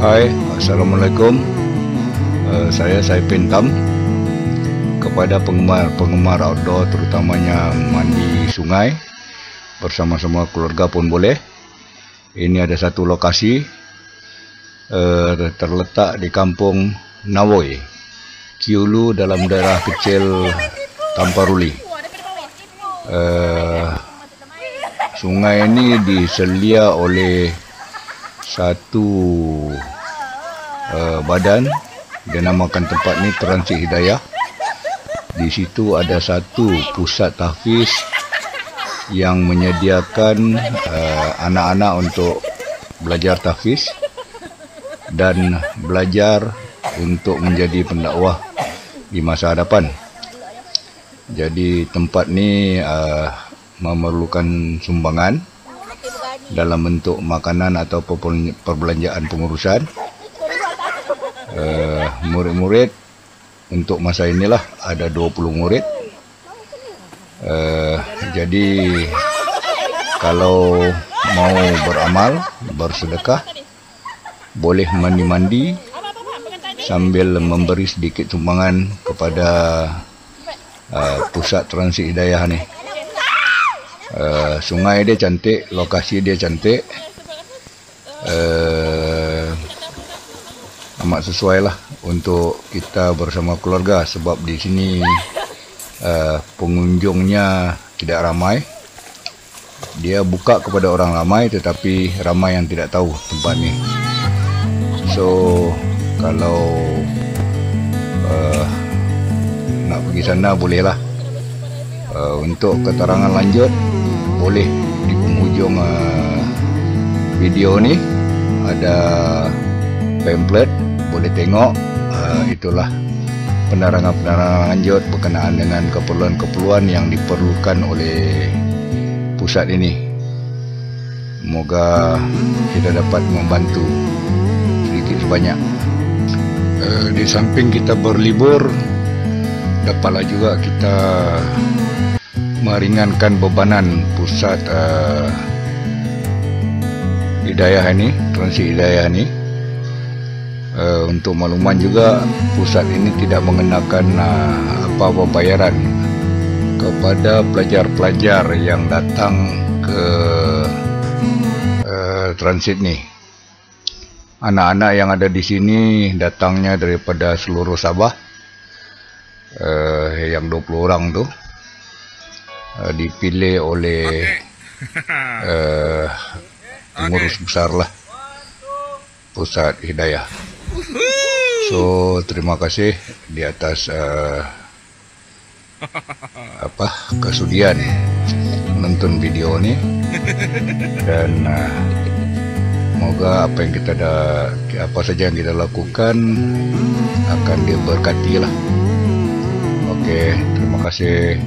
Hai, Assalamualaikum. Uh, Saya Saipin Tam. Kepada penggemar-penggemar outdoor Terutamanya mandi sungai Bersama-sama keluarga pun boleh. Ini ada satu lokasi uh, Terletak di kampung Nawoi Kiulu dalam daerah kecil Tamparuli uh, Sungai ini diselia oleh satu uh, badan. Dia namakan tempat ni Transit Hidayah. Di situ ada satu pusat tahfiz yang menyediakan uh, anak-anak untuk belajar tahfiz dan belajar untuk menjadi pendakwah di masa hadapan. Jadi tempat ni uh, memerlukan sumbangan dalam bentuk makanan atau perbelanjaan pengurusan. Uh, murid-murid untuk masa inilah ada 20 murid. Uh, jadi kalau mau beramal bersedekah boleh mandi-mandi sambil memberi sedikit sumbangan kepada uh, pusat transit hidayah ni uh, sungai dia cantik lokasi dia cantik. Uh, amat sesuai lah untuk kita bersama keluarga sebab di sini uh, pengunjungnya tidak ramai. Dia buka kepada orang ramai tetapi ramai yang tidak tahu tempat ni so kalau uh, nak pergi sana bolehlah. Uh, untuk keterangan lanjut boleh di penghujung uh, video ni. Ada pamphlet boleh tengok. Uh, itulah penerangan-penerangan lanjut berkenaan dengan keperluan-keperluan yang diperlukan oleh pusat ini. Semoga kita dapat membantu sedikit sebanyak. Uh, di samping kita berlibur dapatlah juga kita meringankan bebanan pusat uh, hidayah ini, transit hidayah ini. Uh, untuk makluman juga pusat ini tidak mengenakan uh, apa-apa bayaran kepada pelajar-pelajar yang datang ke transit ni. Anak-anak yang ada di sini datangnya daripada seluruh Sabah. Uh, yang 20 orang tu uh, dipilih oleh uh, pengurus okay. besar lah pusat hidayah. So terima kasih di atas uh, apa kesudian menonton video ni. Dan uh, semoga apa yang kita dah apa saja yang kita lakukan akan diberkati lah Okey, terima kasih.